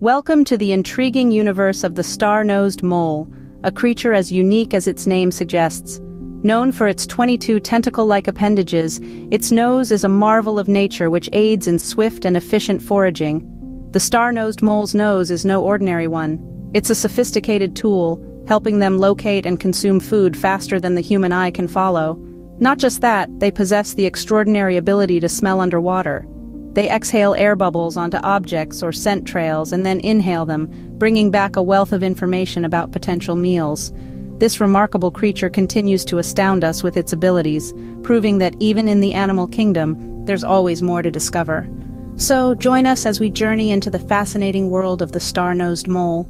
Welcome to the intriguing universe of the star-nosed mole, a creature as unique as its name suggests. Known for its 22 tentacle-like appendages, its nose is a marvel of nature which aids in swift and efficient foraging. The star-nosed mole's nose is no ordinary one. It's a sophisticated tool, helping them locate and consume food faster than the human eye can follow. Not just that, they possess the extraordinary ability to smell underwater. They exhale air bubbles onto objects or scent trails and then inhale them, bringing back a wealth of information about potential meals. This remarkable creature continues to astound us with its abilities, proving that even in the animal kingdom, there's always more to discover. So, join us as we journey into the fascinating world of the star-nosed mole.